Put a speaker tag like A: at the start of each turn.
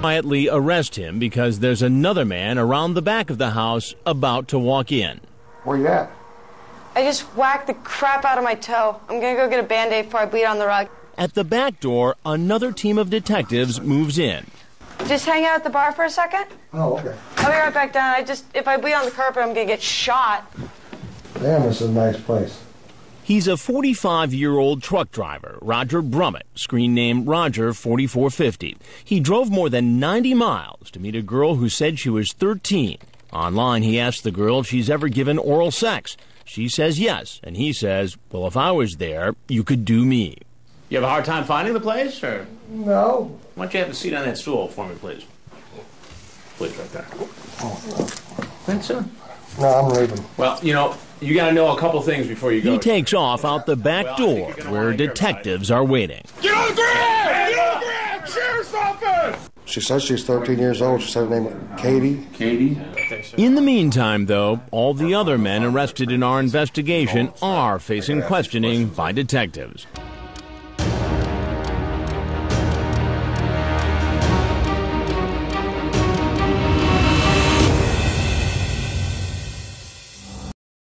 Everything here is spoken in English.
A: quietly arrest him because there's another man around the back of the house about to walk in.
B: Where you at?
C: I just whacked the crap out of my toe. I'm gonna go get a band aid before I bleed on the rug.
A: At the back door, another team of detectives moves in.
C: Just hang out at the bar for a second.
B: Oh, okay.
C: I'll be right back down. I just, if I bleed on the carpet, I'm gonna get shot.
B: Damn, this is a nice place.
A: He's a 45 year old truck driver, Roger Brummit, screen name Roger 4450. He drove more than 90 miles to meet a girl who said she was 13. Online, he asked the girl if she's ever given oral sex. She says yes, and he says, Well, if I was there, you could do me.
D: You have a hard time finding the place, or
B: No.
D: why don't you have a seat on that stool for me, please? Please, right there. Oh. Thanks, sir.
B: No, I'm leaving.
D: Well, you know, you got to know a couple things before you go.
A: He takes off out the back
D: Well,
A: door
D: think you're gonna
A: where
D: wanna hear about
A: detectives are waiting.
E: Get on the ground! Get on the ground! Sheriff's office!
B: She says she's 13 years old. She said her name was Katie.
D: Katie.
A: In the meantime, though, all the other men arrested in our investigation oh, are facing questioning by detectives.